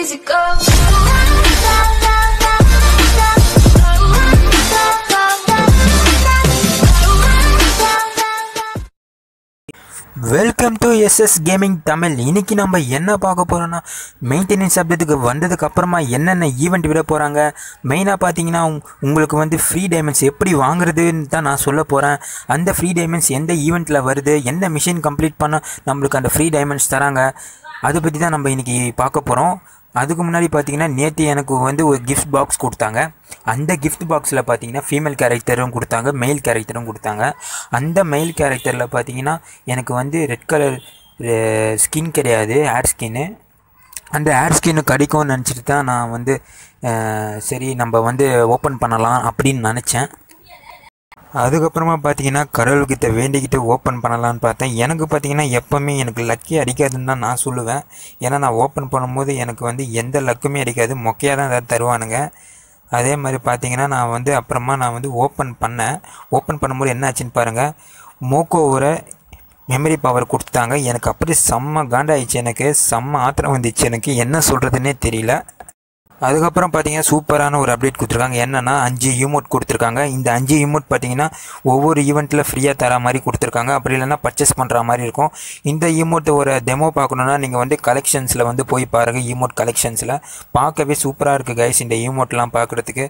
easy go. Welcome to SS gaming Tamil இன்னைக்கு நம்ம என்ன பார்க்க போகிறோன்னா மெயின்டெனன்ஸ் அப்டேட்டுக்கு வந்ததுக்கு அப்புறமா என்னென்ன ஈவெண்ட் விட போகிறாங்க மெயினாக பார்த்தீங்கன்னா உங்- உங்களுக்கு வந்து ஃப்ரீ டைமண்ட்ஸ் எப்படி வாங்குறதுன்னு தான் நான் சொல்ல போகிறேன் அந்த ஃப்ரீ டைமண்ட்ஸ் எந்த ஈவெண்ட்டில் வருது? எந்த மிஷின் கம்ப்ளீட் பண்ணால் நம்மளுக்கு அந்த ஃப்ரீ டைமண்ட்ஸ் தராங்க? அதை பற்றி தான் நம்ம இன்றைக்கி பார்க்க போகிறோம் அதுக்கு முன்னாடி பார்த்தீங்கன்னா நேற்று எனக்கு வந்து ஒரு கிஃப்ட் பாக்ஸ் கொடுத்தாங்க. அந்த கிஃப்ட் பாக்ஸில் பார்த்தீங்கன்னா ஃபீமேல் கேரக்டரும் கொடுத்தாங்க மெயில் கேரக்டரும் கொடுத்தாங்க. அந்த மெயில் கேரக்டரில் பார்த்தீங்கன்னா எனக்கு வந்து ரெட் கலர் ஸ்கின் கிடையாது ஹேர் ஸ்கின்னு அந்த ஹேர் ஸ்கின்னு கிடைக்கும்னு நினச்சிட்டு தான் நான் வந்து சரி நம்ம வந்து ஓப்பன் பண்ணலாம் அப்படின்னு நினச்சேன். அதுக்கப்புறமா பார்த்தீங்கன்னா கடவுள்கிட்ட வேண்டிக்கிட்டு ஓப்பன் பண்ணலான்னு பார்த்தேன். எனக்கு பார்த்தீங்கன்னா எப்போவுமே எனக்கு லக்கி அடிக்காதுன்னு தான் நான் சொல்லுவேன். ஏன்னா நான் ஓப்பன் பண்ணும்போது எனக்கு வந்து எந்த லக்குமே அடிக்காது. மொக்கையாக தான் ஏதாவது தருவானுங்க. அதே மாதிரி பார்த்தீங்கன்னா நான் வந்து அப்புறமா நான் வந்து ஓப்பன் பண்ணேன். ஓப்பன் பண்ணும்போது என்ன ஆச்சுன்னு பாருங்கள் மோக்கோவோட மெமரி பவர் கொடுத்தாங்க எனக்கு அப்படியே செம்ம காண்டாயிடுச்சு எனக்கு. செம்ம ஆத்திரம் வந்துச்சு எனக்கு. என்ன சொல்கிறதுனே தெரியல. அதுக்கப்புறம் பார்த்தீங்கன்னா சூப்பரான ஒரு அப்டேட் கொடுத்துருக்காங்க. என்னன்னா அஞ்சு யூமோட் கொடுத்துருக்காங்க. இந்த அஞ்சு யூமோட் பார்த்தீங்கன்னா ஒவ்வொரு ஈவெண்ட்டில் ஃப்ரீயாக தர மாதிரி கொடுத்துருக்காங்க. அப்படி இல்லைன்னா பர்ச்சேஸ் பண்ணுற மாதிரி இருக்கும். இந்த ஈமோட் ஒரு டெமோ பார்க்கணுன்னா நீங்கள் வந்து கலெக்ஷன்ஸில் வந்து போய் பாருங்கள் ஈமோட் கலெக்ஷன்ஸில் பார்க்கவே சூப்பராக இருக்குது கைஸ் இந்த ஈமோட்லாம் பார்க்குறதுக்கு.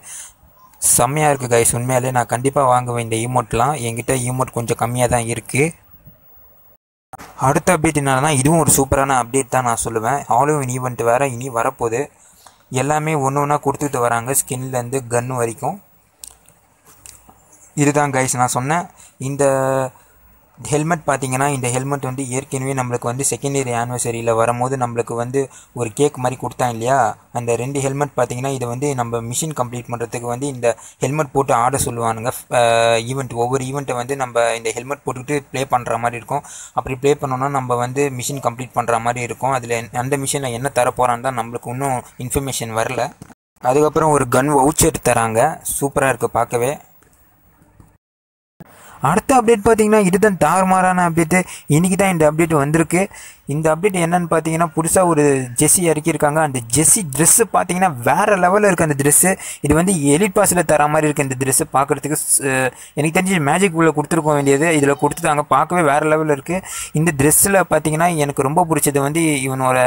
செம்மையாக இருக்குது கைஸ் உண்மையாலே நான் கண்டிப்பாக வாங்குவேன் இந்த ஈமோட்லாம் என்கிட்ட ஈமோட் கொஞ்சம் கம்மியாக தான் இருக்குது அடுத்த அப்டேட் என்னன்னா இதுவும் ஒரு சூப்பரான அப்டேட் தான் நான் சொல்லுவேன். ஹாலோவின் ஈவெண்ட் வேறு இனி வரப்போகுது. எல்லாமே ஒன்று ஒன்றா கொடுத்துட்டு வராங்க ஸ்கின்லேருந்து கன் வரைக்கும். இதுதான் கைஸ் நான் சொன்னேன். இந்த ஹெல்மெட் பார்த்தீங்கன்னா இந்த ஹெல்மெட் வந்து ஏற்கனவே நம்மளுக்கு வந்து செகண்ட் இயர் ஆனிவர்சரியில் வரும்போது நம்மளுக்கு வந்து ஒரு கேக் மாதிரி கொடுத்தாங்க இல்லையா? அந்த ரெண்டு ஹெல்மெட் பார்த்தீங்கன்னா இதை வந்து நம்ம மிஷின் கம்ப்ளீட் பண்ணுறதுக்கு வந்து இந்த ஹெல்மெட் போட்டு ஆட சொல்லுவானுங்க. ஈவெண்ட் ஒவ்வொரு ஈவெண்ட்டை வந்து நம்ம இந்த ஹெல்மெட் போட்டுக்கிட்டு ப்ளே பண்ணுற மாதிரி இருக்கும். அப்படி ப்ளே பண்ணோன்னா நம்ம வந்து மிஷின் கம்ப்ளீட் பண்ணுற மாதிரி இருக்கும். அதில் அந்த மிஷினில் என்ன தர போகிறான்னு தான் நம்மளுக்கு இன்னும் இன்ஃபர்மேஷன் வரல. அதுக்கப்புறம் ஒரு கன் வவுச்சர் தராங்க. சூப்பராக இருக்குது பார்க்கவே. அடுத்த அப்டேட் பார்த்தீங்கன்னா இதுதான் தாறுமாறான அப்டேட்டு இன்றைக்கி தான் இந்த அப்டேட் வந்திருக்கு. இந்த அப்டேட் என்னன்னு பார்த்தீங்கன்னா புதுசாக ஒரு ஜெஸ்ஸி இறக்கியிருக்காங்க. அந்த ஜெஸ்ஸி ட்ரெஸ்ஸு பார்த்தீங்கன்னா வேறு லெவலில் இருக்குது அந்த ட்ரெஸ்ஸு இது வந்து எலிட் பாஸில் தர மாதிரி இருக்குது இந்த ட்ரெஸ்ஸு பார்க்குறதுக்கு எனக்கு தெரிஞ்சு மேஜிக் உள்ள கொடுத்துருக்க வேண்டியது. இதில் கொடுத்துட்டாங்க. பார்க்கவே வேறு லெவலில் இருக்குது இந்த ட்ரெஸ்ஸில் பார்த்தீங்கன்னா எனக்கு ரொம்ப பிடிச்சது வந்து இவனோட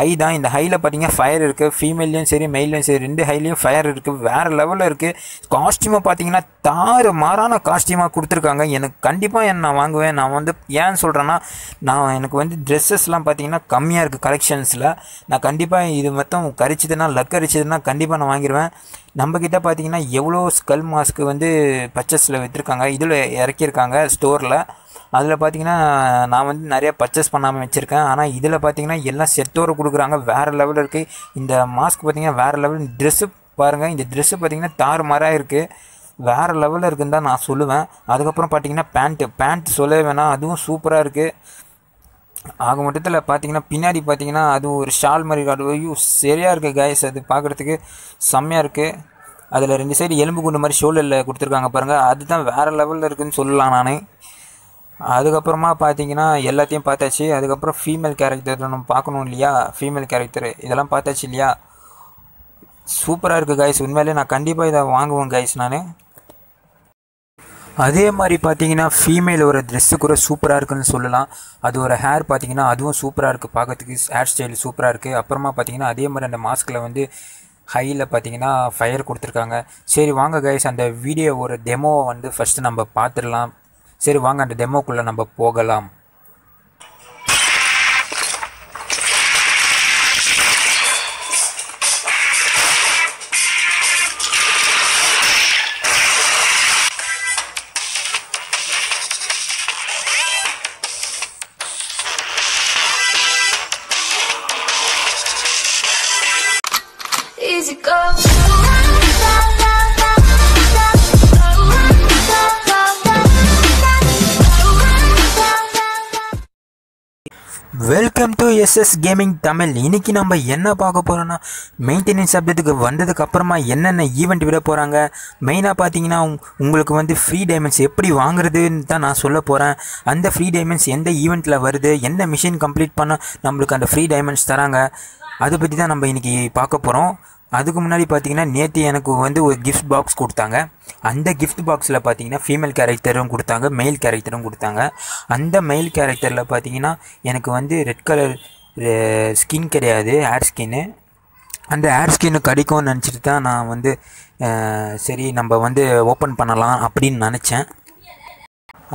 ஹை தான். இந்த ஹையில் பார்த்தீங்கன்னா ஃபயர் இருக்குது ஃபீமேல்லையும் சரி மெயிலையும் சரி ரெண்டு ஹைலையும் ஃபயர் இருக்குது வேறு லெவலில் இருக்குது காஸ்டியூமை பார்த்தீங்கன்னா தாறு மாறான காஸ்டியூமாக கொடுத்துருக்காங்க. எனக்கு கண்டிப்பாக என்ன நான் வாங்குவேன்? நான் வந்து ஏன் சொல்கிறேன்னா நான் எனக்கு வந்து ட்ரெஸ்ஸஸ்லாம் பார்த்தீங்கன்னா கம்மியாக இருக்குது கலெக்ஷன்ஸில் நான் கண்டிப்பாக இது மொத்தம் கரிச்சதுன்னா லக் அரிச்சதுன்னா கண்டிப்பாக நான் வாங்கிடுவேன் நம்மக்கிட்ட பார்த்தீங்கன்னா எவ்வளோ ஸ்கல் மாஸ்க்கு வந்து பர்ச்சேஸில் விற்றுருக்காங்க இதில் இறக்கியிருக்காங்க ஸ்டோரில் அதில் பார்த்தீங்கன்னா நான் வந்து நிறைய பர்ச்சேஸ் பண்ணாமல் வச்சுருக்கேன். ஆனால் இதில் பார்த்தீங்கன்னா எல்லாம் செட்டோடு கொடுக்குறாங்க. வேறு லெவலில் இருக்குது இந்த மாஸ்க் பார்த்தீங்கன்னா வேறு லெவல் ட்ரெஸ்ஸு பாருங்கள் இந்த ட்ரெஸ்ஸு பார்த்தீங்கன்னா தாறுமாறாக இருக்குது வேறு லெவலில் இருக்குன்னு தான் நான் சொல்லுவேன். அதுக்கப்புறம் பார்த்தீங்கன்னா பேண்ட்டு பேண்ட் சொல்லவே வேணாம். அதுவும் சூப்பராக இருக்குது ஆக மொத்தத்தில் பார்த்தீங்கன்னா பின்னாடி பார்த்தீங்கன்னா அது ஒரு ஷால் மாதிரி காட்டு. ஐயோ சரியாக இருக்குது கைஸ் அது பார்க்குறதுக்கு செம்மையாக இருக்குது அதில் ரெண்டு சைடு எலும்பு குண்டு மாதிரி ஷோல்டரில் கொடுத்துருக்காங்க பாருங்கள் அதுதான் வேறு லெவலில் இருக்குதுன்னு சொல்லலாம் நான். அதுக்கப்புறமா பார்த்தீங்கன்னா எல்லாத்தையும் பார்த்தாச்சு. அதுக்கப்புறம் ஃபீமேல் கேரக்டர் நம்ம பார்க்கணும் இல்லையா? ஃபீமேல் கேரக்டர் இதெல்லாம் பார்த்தாச்சு இல்லையா? சூப்பராக இருக்குது கைஸ் உண்மையிலே நான் கண்டிப்பாக இதை வாங்குவேன் கைஸ் நான். அதே மாதிரி பார்த்தீங்கன்னா ஃபீமேல் ஒரு ட்ரெஸ்ஸு கூட சூப்பராக இருக்குன்னு சொல்லலாம். அது ஒரு ஹேர் பார்த்தீங்கன்னா அதுவும் சூப்பராக இருக்குது பார்க்கறதுக்கு ஹேர் ஸ்டைல் சூப்பராக இருக்குது அப்புறமா பார்த்தீங்கன்னா அதே மாதிரி அந்த மாஸ்கில் வந்து ஹையில் பார்த்தீங்கன்னா ஃபயர் கொடுத்துருக்காங்க. சரி வாங்க கைஸ் அந்த வீடியோ ஒரு டெமோவை வந்து ஃபஸ்ட்டு நம்ம பார்த்துடலாம் சரி வாங்க அந்த டெமோக்குள்ளே நம்ம போகலாம். Welcome to SS gaming Tamil. இன்றைக்கி நம்ம என்ன பார்க்க போகிறோன்னா மெயின்டெனன்ஸ் அப்டேட்டுக்கு வந்ததுக்கு அப்புறமா என்னென்ன ஈவெண்ட் விட போகிறாங்க மெயினாக பார்த்தீங்கன்னா உங்- உங்களுக்கு வந்து ஃப்ரீ டைமண்ட்ஸ் எப்படி வாங்குறதுன்னு தான் நான் சொல்ல போகிறேன் அந்த ஃப்ரீ டைமண்ட்ஸ் எந்த ஈவெண்ட்டில் வருது? என்ன மிஷின் கம்ப்ளீட் பண்ண நம்மளுக்கு அந்த ஃப்ரீ டைமண்ட்ஸ் தராங்க? அதை பற்றி தான் நம்ம இன்றைக்கி பார்க்க போகிறோம் அதுக்கு முன்னாடி பார்த்தீங்கன்னா நேற்று எனக்கு வந்து ஒரு கிஃப்ட் பாக்ஸ் கொடுத்தாங்க. அந்த கிஃப்ட் பாக்ஸில் பார்த்தீங்கன்னா ஃபீமேல் கேரக்டரும் கொடுத்தாங்க மெயில் கேரக்டரும் கொடுத்தாங்க. அந்த மெயில் கேரக்டரில் பார்த்தீங்கன்னா எனக்கு வந்து ரெட் கலர் ஸ்கின் கிடையாது ஹேர் ஸ்கின்னு அந்த ஹேர் ஸ்கின்னு கிடைக்கும்னு நினச்சிட்டு தான் நான் வந்து சரி நம்ம வந்து ஓப்பன் பண்ணலாம் அப்படின்னு நினச்சேன்.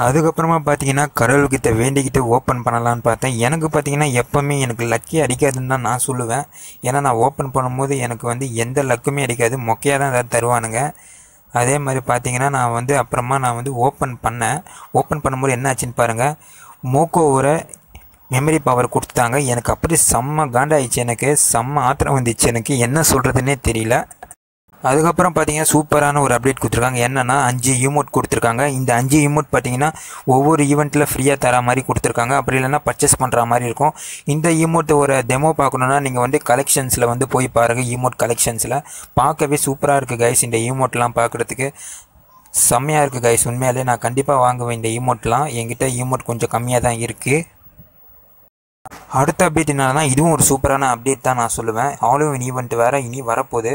அதுக்கப்புறமா பார்த்தீங்கன்னா கடவுள்கிட்ட வேண்டிக்கிட்டு ஓப்பன் பண்ணலான்னு பார்த்தேன். எனக்கு பார்த்தீங்கன்னா எப்போவுமே எனக்கு லக்கி அடிக்காதுன்னு தான் நான் சொல்லுவேன். ஏன்னா நான் ஓப்பன் பண்ணும்போது எனக்கு வந்து எந்த லக்குமே அடிக்காது. மொக்கையாக தான் ஏதாவது தருவானுங்க. அதே மாதிரி பார்த்தீங்கன்னா நான் வந்து அப்புறமா நான் வந்து ஓப்பன் பண்ணேன். ஓப்பன் பண்ணும்போது என்ன ஆச்சுன்னு பாருங்கள் மோக்கோவோட மெமரி பவர் கொடுத்தாங்க எனக்கு அப்படியே செம்ம காண்டாயிடுச்சு எனக்கு. செம்ம ஆத்திரம் வந்துச்சு எனக்கு. என்ன சொல்கிறதுனே தெரியல. அதுக்கப்புறம் பார்த்தீங்கன்னா சூப்பரான ஒரு அப்டேட் கொடுத்துருக்காங்க. என்னென்னா அஞ்சு ஈமோட் கொடுத்துருக்காங்க. இந்த அஞ்சு ஈமோட் பார்த்தீங்கன்னா ஒவ்வொரு ஈவெண்ட்டில் ஃப்ரீயாக தர மாதிரி கொடுத்துருக்காங்க. அப்படி இல்லைன்னா பர்ச்சேஸ் பண்ணுற மாதிரி இருக்கும். இந்த ஈமோட் ஒரு டெமோ பார்க்கணுன்னா நீங்கள் வந்து கலெக்ஷன்ஸில் வந்து போய் பாருங்கள் ஈமோட் கலெக்ஷன்ஸில் பார்க்கவே சூப்பராக இருக்குது கைஸ் இந்த ஈமோட்லாம் பார்க்குறதுக்கு. செம்மையாக இருக்குது கைஸ் உண்மையாலே நான் கண்டிப்பாக வாங்குவேன் இந்த ஈமோட்லாம் என்கிட்ட ஈமோட் கொஞ்சம் கம்மியாக தான் இருக்குது அடுத்த அப்டேட் என்னன்னா இதுவும் ஒரு சூப்பரான அப்டேட் தான் நான் சொல்லுவேன். ஹாலோவின் ஈவெண்ட் வேறு இனி வரப்போகுது.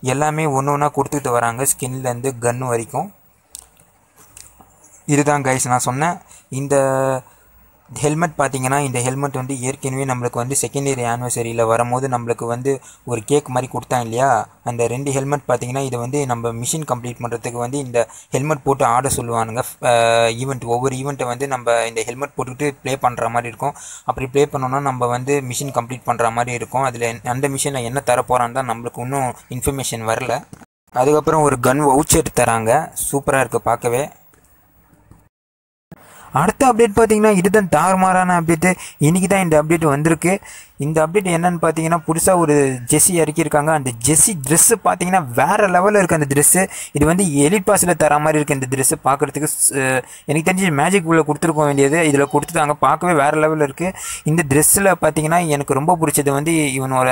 எல்லாமே ஒன்று ஒன்றா கொடுத்துட்டு வராங்க ஸ்கின்லேருந்து கன் வரைக்கும். இதுதான் கைஸ் நான் சொன்னேன். இந்த ஹெல்மெட் பார்த்தீங்கன்னா இந்த ஹெல்மெட் வந்து ஏற்கனவே நம்மளுக்கு வந்து செகண்ட் இயர் ஆனிவர்சரியில் வரும்போது நம்மளுக்கு வந்து ஒரு கேக் மாதிரி கொடுத்தாங்க இல்லையா? அந்த ரெண்டு ஹெல்மெட் பார்த்தீங்கன்னா இது வந்து நம்ம மிஷின் கம்ப்ளீட் பண்ணுறதுக்கு வந்து இந்த ஹெல்மெட் போட்டு ஆட சொல்லுவானுங்க. ஈவெண்ட் ஒவ்வொரு ஈவெண்ட்டை வந்து நம்ம இந்த ஹெல்மெட் போட்டுக்கிட்டு ப்ளே பண்ணுற மாதிரி இருக்கும். அப்படி ப்ளே பண்ணோன்னா நம்ம வந்து மிஷின் கம்ப்ளீட் பண்ணுற மாதிரி இருக்கும். அதில் அந்த மிஷினில் என்ன தர போகிறான்னு தான் நம்மளுக்கு இன்னும் இன்ஃபர்மேஷன் வரல. அதுக்கப்புறம் ஒரு கன் வவுச்சர் தராங்க. சூப்பராக இருக்குது பார்க்கவே. அடுத்த அப்டேட் பார்த்தீங்கன்னா இதுதான் தாறுமாறான அப்டேட்டு இன்றைக்கி தான் இந்த அப்டேட் வந்திருக்கு. இந்த அப்டேட் என்னன்னு பார்த்தீங்கன்னா புதுசாக ஒரு ஜெஸ்ஸி இறக்கியிருக்காங்க. அந்த ஜெஸ்ஸி ட்ரெஸ்ஸு பார்த்தீங்கன்னா வேறு லெவலில் இருக்குது அந்த ட்ரெஸ்ஸு இது வந்து எலிட் பாஸில் தர மாதிரி இருக்குது இந்த ட்ரெஸ்ஸு பார்க்குறதுக்கு எனக்கு தெரிஞ்சு மேஜிக் உள்ள கொடுத்துருக்க வேண்டியது. இதில் கொடுத்துட்டாங்க. பார்க்கவே வேறு லெவலில் இருக்குது இந்த ட்ரெஸ்ஸில் பார்த்தீங்கன்னா எனக்கு ரொம்ப பிடிச்சது வந்து இவனோட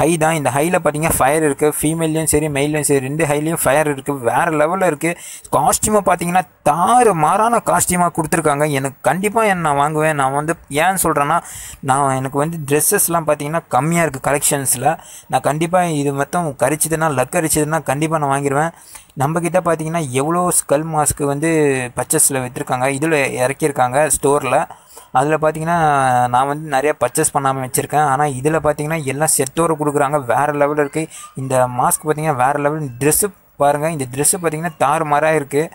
ஹை தான். இந்த ஹையில் பார்த்தீங்கன்னா ஃபயர் இருக்குது ஃபீமேல்லையும் சரி மெயிலையும் சரி ரெண்டு ஹைலையும் ஃபயர் இருக்குது வேறு லெவலில் இருக்குது காஸ்டியூமை பார்த்தீங்கன்னா தாறு மாறான காஸ்டியூமாக கொடுத்துருக்காங்க. எனக்கு கண்டிப்பாக என்ன நான் வாங்குவேன் நான் வந்து ஏன் சொல்கிறேன்னா நான் எனக்கு வந்து ட்ரெஸ்ஸஸ் ட்ரெஸ்ஸஸ்லாம் பார்த்தீங்கன்னா கம்மியாக இருக்குது கலெக்ஷன்ஸில் நான் கண்டிப்பாக இது மொத்தம் கரிச்சதுன்னா லக் அரிச்சதுன்னா கண்டிப்பாக நான் வாங்கிடுவேன் நம்மக்கிட்ட பார்த்தீங்கன்னா எவ்வளோ ஸ்கல் மாஸ்க்கு வந்து பர்ச்சஸில் விற்றுருக்காங்க இதில் இறக்கியிருக்காங்க ஸ்டோரில் அதில் பார்த்தீங்கன்னா நான் வந்து நிறைய பர்ச்சேஸ் பண்ணாமல் வச்சுருக்கேன். ஆனால் இதில் பார்த்தீங்கன்னா எல்லாம் செட்டோடு கொடுக்குறாங்க வேறு லெவலில் இருக்குது இந்த மாஸ்க் பார்த்தீங்கன்னா வேறு லெவல் ட்ரெஸ்ஸு பாருங்கள் இந்த ட்ரெஸ்ஸு பார்த்தீங்கன்னா தாறுமாறாக இருக்குது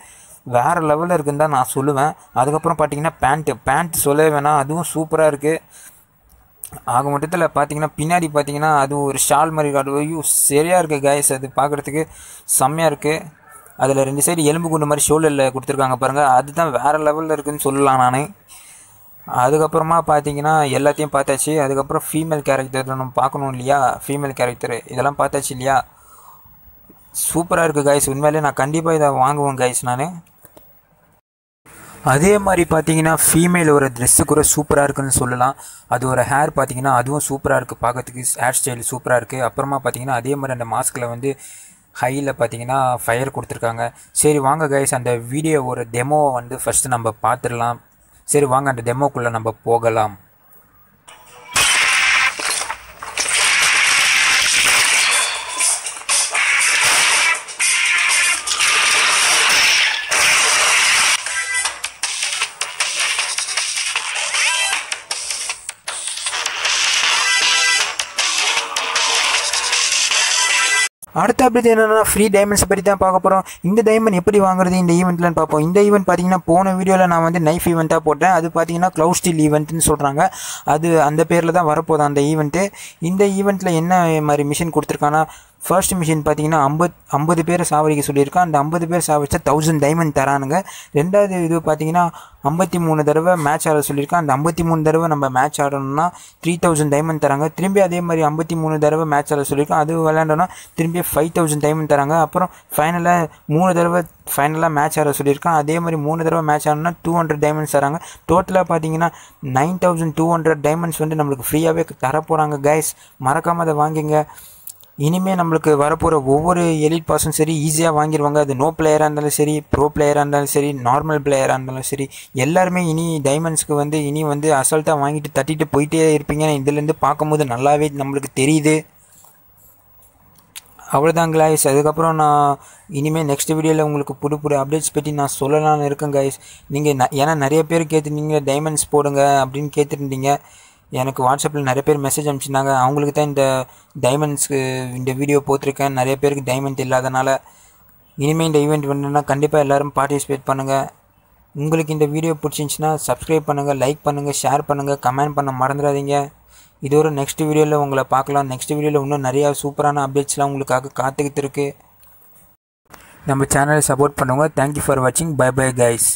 வேறு லெவலில் இருக்குன்னு தான் நான் சொல்லுவேன். அதுக்கப்புறம் பார்த்தீங்கன்னா பேண்ட்டு பேண்ட் சொல்லவே வேணாம் அதுவும் சூப்பராக இருக்குது ஆக மொத்தத்தில் பார்த்தீங்கன்னா பின்னாடி பார்த்தீங்கன்னா அது ஒரு ஷால் மாதிரி காட்டு ஐயோ சரியாக இருக்குது கைஸ் அது பார்க்குறதுக்கு செம்மையாக இருக்குது அதில் ரெண்டு சைடு எலும்பு குண்டு மாதிரி ஷோல்டரில் கொடுத்துருக்காங்க பாருங்கள் அதுதான் வேறு லெவலில் இருக்குதுன்னு சொல்லலாம் நான். அதுக்கப்புறமா பார்த்தீங்கன்னா எல்லாத்தையும் பார்த்தாச்சு. அதுக்கப்புறம் ஃபீமேல் கேரக்டர் நம்ம பார்க்கணும் இல்லையா? ஃபீமேல் கேரக்டர் இதெல்லாம் பார்த்தாச்சு இல்லையா? சூப்பராக இருக்குது கைஸ் உண்மையிலே நான் கண்டிப்பாக இதை வாங்குவேன் கைஸ் நான். அதே மாதிரி பார்த்தீங்கன்னா ஃபீமேல் ஒரு ட்ரெஸ்ஸு கூட சூப்பராக இருக்குன்னு சொல்லலாம். அது ஒரு ஹேர் பார்த்தீங்கன்னா அதுவும் சூப்பராக இருக்குது பார்க்கறதுக்கு ஹேர் ஸ்டைல் சூப்பராக இருக்குது அப்புறமா பார்த்தீங்கன்னா அதே மாதிரி அந்த மாஸ்கில் வந்து ஹையில் பார்த்தீங்கன்னா ஃபயர் கொடுத்துருக்காங்க. சரி வாங்க கைஸ் அந்த வீடியோ ஒரு டெமோவை வந்து ஃபஸ்ட்டு நம்ம பார்த்துடலாம். சரி வாங்க அந்த டெமோக்குள்ளே நம்ம போகலாம். அடுத்த அப்படி என்னன்னா ஃப்ரீ டைமண்ட்ஸ் பற்றி தான் பார்க்க போகிறோம் இந்த டைமண்ட் எப்படி வாங்குறது இந்த ஈவெண்ட்லன்னு பார்ப்போம். இந்த ஈவெண்ட் பார்த்தீங்கன்னா போன வீடியோவில் நான் வந்து நைஃப் ஈவெண்ட்டாக போட்டேன். அது பார்த்தீங்கன்னா க்ளவுட் ஸ்டீல் ஈவெண்ட்னு சொல்கிறாங்க அது அந்த பேரில் தான் வரப்போகுது அந்த ஈவெண்ட்டு இந்த ஈவெண்ட்டில் என்ன மாதிரி மிஷின் கொடுத்துருக்காங்கன்னா ஃபர்ஸ்ட் மிஷின் பார்த்தீங்கன்னா ஐம்பது ஐம்பது பேரை சாவடிக்க சொல்லியிருக்கான் அந்த ஐம்பது பேர் சாவடிச்சா தௌசண்ட் டைமண்ட் தரானுங்க. ரெண்டாவது இது பார்த்தீங்கன்னா ஐம்பத்தி மூணு தடவை மேட்ச் ஆட சொல்லியிருக்கான் அந்த ஐம்பத்தி மூணு தடவை நம்ம மேட்ச் ஆடணும்னா த்ரீ தௌசண்ட் டைமண்ட் தராங்க. திரும்பி அதே மாதிரி ஐம்பத்தி மூணு தடவை மேட்ச் ஆட சொல்லியிருக்கான் அது விளையாண்டோன்னா திரும்பி ஃபைவ் தௌசண்ட் டைமண்ட் தராங்க. அப்புறம் ஃபைனலாக மூணு தடவை ஃபைனலாக மேட்ச் ஆட சொல்லியிருக்கான் அதே மாதிரி மூணு தடவை மேட்ச் ஆடணும்னா டூ ஹண்ட்ரட் டைமண்ட்ஸ் தராங்க. டோட்டலாக பார்த்தீங்கன்னா nine thousand two hundred diamonds வந்து நம்மளுக்கு ஃப்ரீயாகவே தரப்போகிறாங்க கைஸ் மறக்காமல் அதை வாங்கிங்க. இனிமேல் நம்மளுக்கு வரப்போகிற ஒவ்வொரு எலிட் பாஸும் சரி ஈஸியாக வாங்கிடுவாங்க அது நோ பிளேயராக இருந்தாலும் சரி ப்ரோ பிளேயராக இருந்தாலும் சரி நார்மல் பிளேயராக இருந்தாலும் சரி எல்லாருமே இனி டைமண்ட்ஸ்க்கு வந்து இனி வந்து அசால்ட்டாக வாங்கிட்டு தட்டிட்டு போயிட்டே இருப்பீங்கன்னு இதுலேருந்து பார்க்கும்போது நல்லாவே நம்மளுக்கு தெரியுது. அவ்வளோதான் கைஸ் அதுக்கப்புறம் நான் இனிமேல் நெக்ஸ்ட் வீடியோவில் உங்களுக்கு புது புது அப்டேட்ஸ் பற்றி நான் சொல்லலாம்னு இருக்கேன் கைஸ் நீங்கள் ஏன்னா நிறைய பேர் கேட்டுருந்தீங்க டைமண்ட்ஸ் போடுங்க அப்படின்னு கேட்டுருந்தீங்க. எனக்கு வாட்ஸ்அப்பில் நிறைய பேர் மெசேஜ் அனுப்பிச்சிருந்தாங்க. அவங்களுக்கு தான் இந்த டைமண்ட்ஸ்க்கு இந்த வீடியோ போட்டிருக்கேன். நிறைய பேருக்கு டைமண்ட் இல்லாதனால இனிமேல் இந்த ஈவெண்ட் வேணும்னா கண்டிப்பாக எல்லோரும் பார்ட்டிசிபேட் பண்ணுங்கள் உங்களுக்கு இந்த வீடியோ பிடிச்சிருந்துச்சின்னா சப்ஸ்கிரைப் பண்ணுங்கள் லைக் பண்ணுங்கள் ஷேர் பண்ணுங்கள் கமெண்ட் பண்ண மறந்துடாதீங்க. இதோட நெக்ஸ்ட் வீடியோவில் உங்களை பார்க்கலாம். நெக்ஸ்ட் வீடியோவில் இன்னும் நிறையா சூப்பரான அப்டேட்ஸ்லாம் உங்களுக்காக காத்துக்கிட்டு இருக்கு. நம்ம சேனலை சப்போர்ட் பண்ணுங்க. தேங்க்யூ ஃபார் வாட்சிங் பை பை கைஸ்